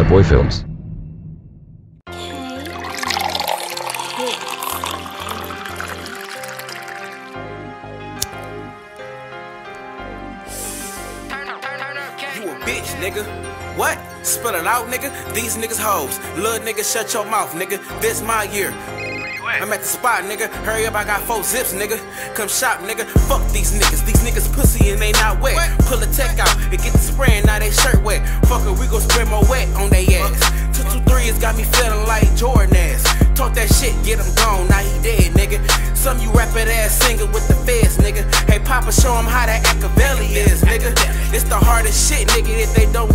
Boy Films. You a bitch, nigga. What? Spill it out, nigga. These niggas hoes. Little nigga, shut your mouth, nigga. This my year. I'm at the spot, nigga. Hurry up, I got four zips, nigga. Come shop, nigga. Fuck these niggas. These niggas pussy and they not wet. Pull the tech out and get the spray now they shirt wet. Fuck it, we gon' spray more wet on they ass. Two two three has got me feeling like Jordan ass. Talk that shit, get him gone, now he dead, nigga. Some you rapid ass singer with the feds, nigga. Hey, Poppa, show him how that Machiavelli is, nigga. It's the hardest shit, nigga, if they know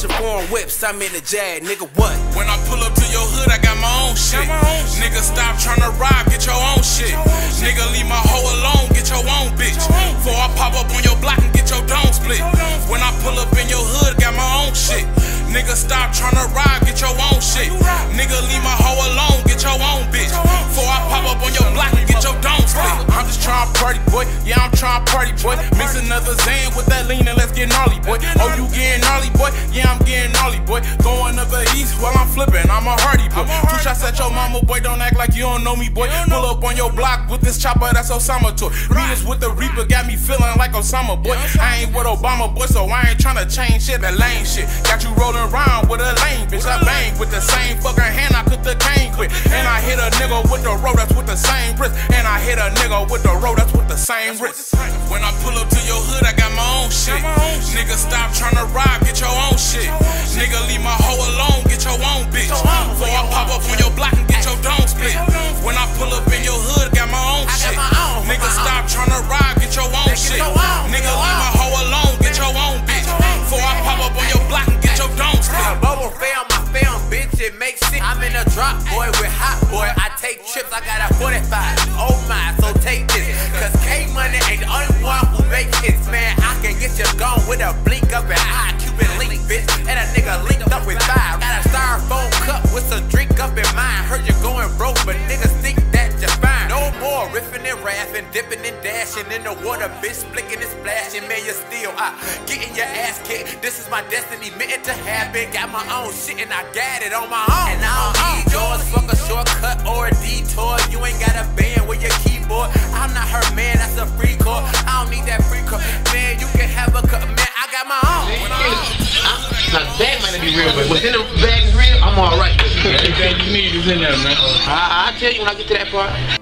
Pushing foreign whips, I'm in the jag. Nigga, what? When I pull up to your hood, I got my own shit. Nigga, stop tryna rob, get your own shit. Nigga, leave my hoe alone, get your own bitch. Before I pop up on your party, boy. Yeah, I'm tryna party, boy. Mix another Xan with that lean and let's get gnarly, boy. Oh, you getting gnarly, boy? Yeah, I'm getting gnarly, boy. Going up the east while I'm flipping. I'm a hardy, boy. Two shots at your mama, boy. Don't act like you don't know me, boy. Pull up on your block with this chopper, that's Osama toy. Readers with the Reaper got me feeling like Osama, boy. I ain't with Obama, boy, so I ain't tryna change shit, that lame shit. Got you rolling around with a lame bitch. I bang with the same fucking hand I could the cane quit. And I hit nigga with the road that's with the same wrist. And I hit a nigga with the road that's with the same wrist. When I pull up to your hood, I got my riffing and raffing, dipping and dashing in the water, bitch, flicking and splashing. Man, you're still uh, getting your ass kicked. This is my destiny, meant to happen. Got my own shit and I got it on my own. And I don't need yours, fuck a shortcut or a detour. You ain't got a band with your keyboard. I'm not her man, that's a free call. I don't need that free call. Man, you can have a cut, man. I got my own. Now the bag might not be real, but what's in the bag is real, I'm alright with. Everything you need is in there, man. I, I'll tell you when I get to that part.